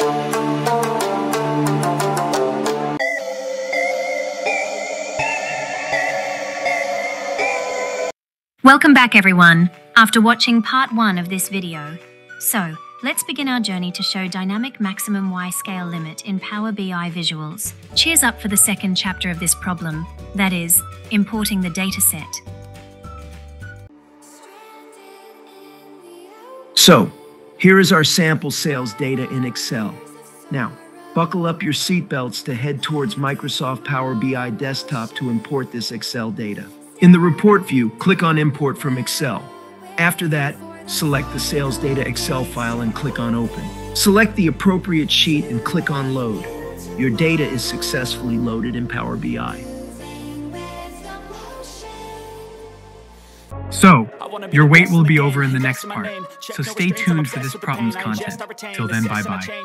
Welcome back everyone, after watching part 1 of this video. So, let's begin our journey to show dynamic maximum Y-scale limit in Power BI visuals. Cheers up for the second chapter of this problem, that is, importing the dataset. So, here is our sample sales data in Excel. Now, buckle up your seatbelts to head towards Microsoft Power BI Desktop to import this Excel data. In the report view, click on Import from Excel. After that, select the sales data Excel file and click on Open. Select the appropriate sheet and click on Load. Your data is successfully loaded in Power BI. So, your wait will be over in the next part, so stay tuned for this problem's content. Till then, bye bye.